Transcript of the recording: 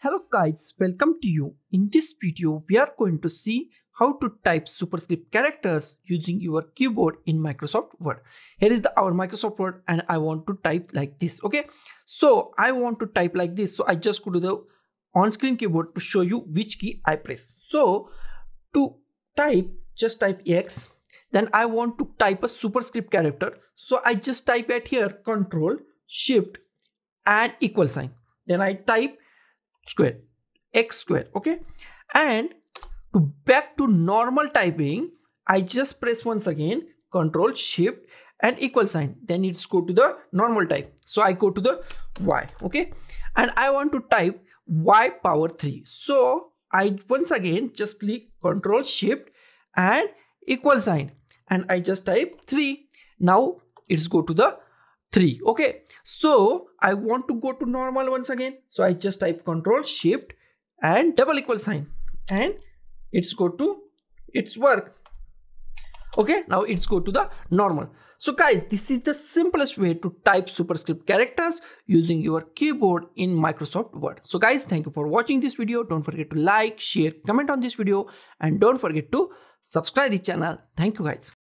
Hello guys, welcome to you. In this video, we are going to see how to type superscript characters using your keyboard in Microsoft Word. Here is the our Microsoft Word and I want to type like this, okay? So I want to type like this. So I just go to the on-screen keyboard to show you which key I press. So to type, just type X. Then I want to type a superscript character. So I just type at here Control, Shift and equal sign. Then I type square x square okay? And to back to normal typing i just press once again control shift and equal sign. Then it's go to the normal type. So i go to the y okay? And i want to type y power 3 so i once again just click control shift and equal sign. And i just type 3 now it's go to the 3 okay. So i want to go to normal once again. So i just type control shift and double equal sign. And it's go to its work. Okay. Now it's go to the normal. So guys this is the simplest way to type superscript characters using your keyboard in microsoft word. So guys thank you for watching this video. Don't forget to like share comment on this video. And don't forget to subscribe the channel. Thank you guys